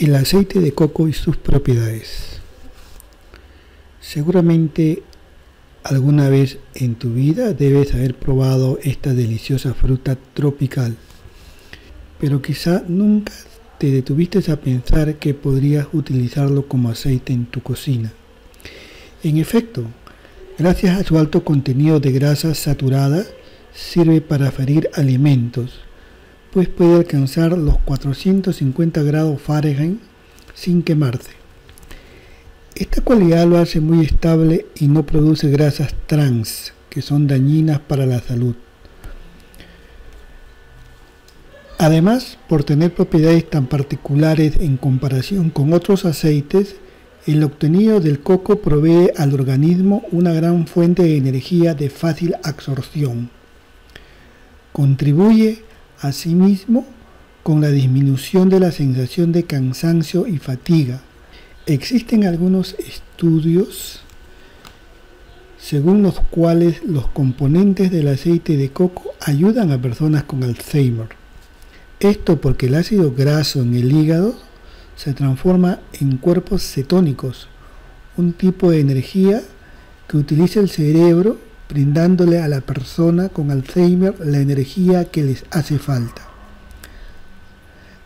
El aceite de coco y sus propiedades. Seguramente alguna vez en tu vida debes haber probado esta deliciosa fruta tropical, pero quizá nunca te detuviste a pensar que podrías utilizarlo como aceite en tu cocina. En efecto, gracias a su alto contenido de grasas saturadas, sirve para ferir alimentos, pues puede alcanzar los 450 grados Fahrenheit sin quemarse. Esta cualidad lo hace muy estable y no produce grasas trans, que son dañinas para la salud. Además, por tener propiedades tan particulares en comparación con otros aceites, el obtenido del coco provee al organismo una gran fuente de energía de fácil absorción. Contribuye Asimismo, con la disminución de la sensación de cansancio y fatiga. Existen algunos estudios según los cuales los componentes del aceite de coco ayudan a personas con Alzheimer. Esto porque el ácido graso en el hígado se transforma en cuerpos cetónicos, un tipo de energía que utiliza el cerebro brindándole a la persona con Alzheimer la energía que les hace falta.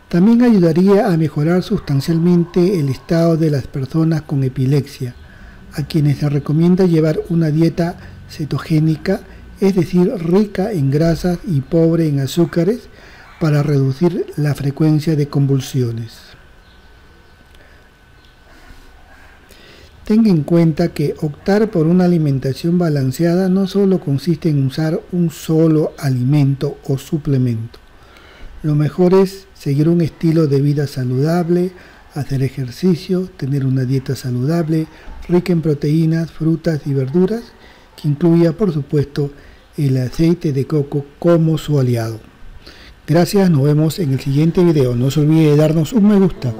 También ayudaría a mejorar sustancialmente el estado de las personas con epilepsia, a quienes se recomienda llevar una dieta cetogénica, es decir, rica en grasas y pobre en azúcares, para reducir la frecuencia de convulsiones. Tenga en cuenta que optar por una alimentación balanceada no solo consiste en usar un solo alimento o suplemento. Lo mejor es seguir un estilo de vida saludable, hacer ejercicio, tener una dieta saludable, rica en proteínas, frutas y verduras, que incluya por supuesto el aceite de coco como su aliado. Gracias, nos vemos en el siguiente video. No se olvide de darnos un me gusta.